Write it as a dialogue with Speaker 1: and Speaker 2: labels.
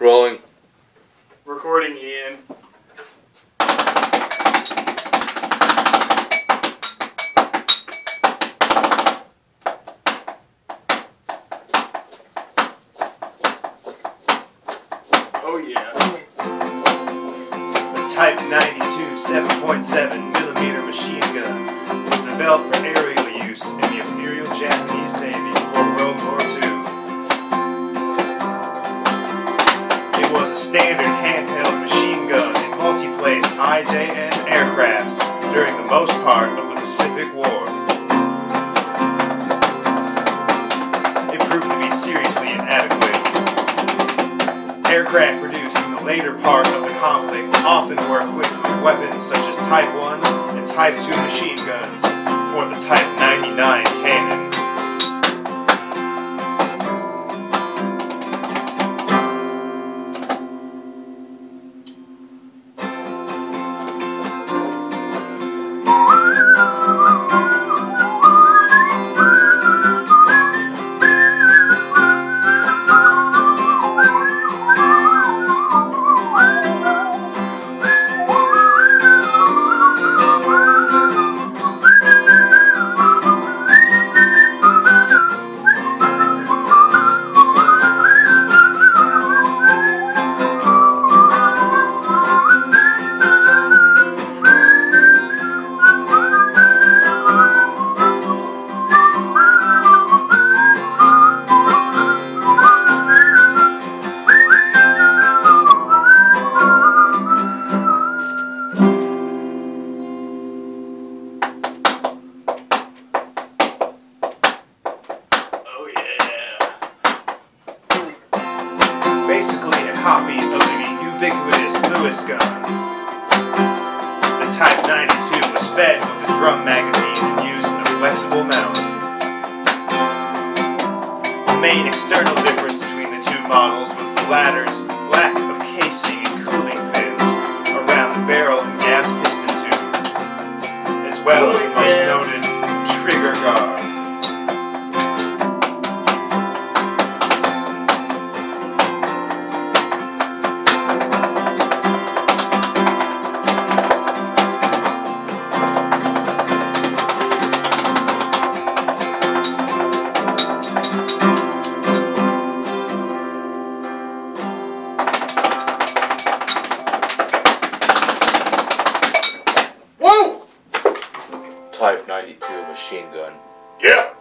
Speaker 1: Rolling.
Speaker 2: Recording Ian. Oh yeah.
Speaker 3: The Type 92 7.7 millimeter machine gun was developed for aerial standard handheld machine gun in multi-place IJN aircraft during the most part of the Pacific War. It proved to be seriously inadequate. Aircraft produced in the later part of the conflict often were equipped with weapons such as Type 1 and Type 2 machine guns, or the Type 99 cannon. Basically a copy of the ubiquitous Lewis gun. The Type 92 was fed with the drum magazine and used in a flexible mount. The main external difference between the two models was the latter's lack of casing and cooling fins around the barrel and gas piston tube, as well as Type 92 machine gun. Yeah.